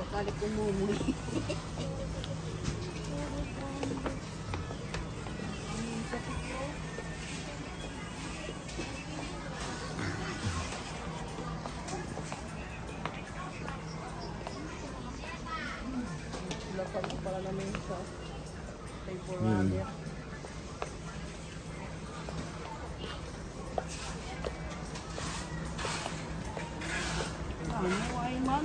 Wakali ko mumuy. Lapan pala namin sa temporary. Ano ay man?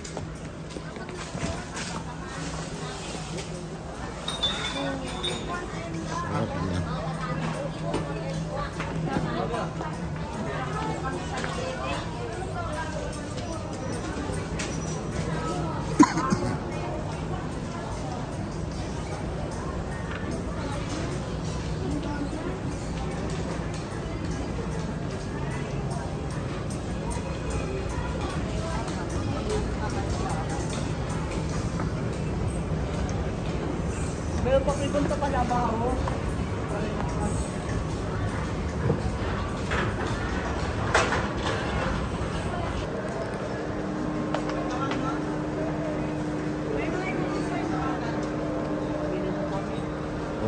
Pero pakipunta pala ba ako?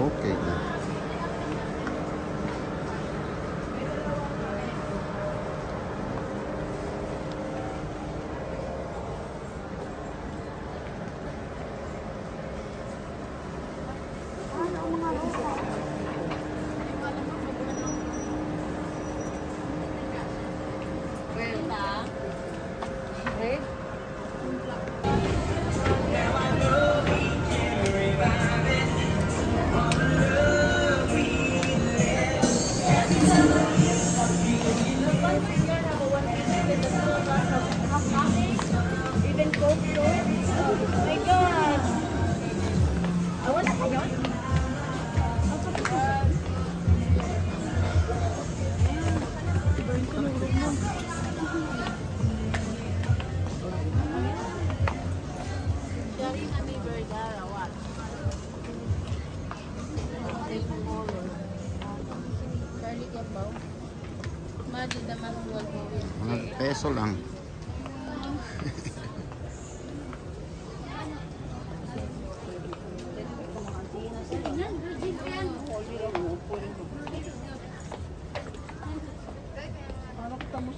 Okay Red? Yabaw. Madi daman wal mo yun. Mga peso lang. Parang tamos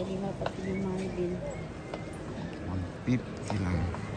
ilima pati yung Marvin. 150 lang.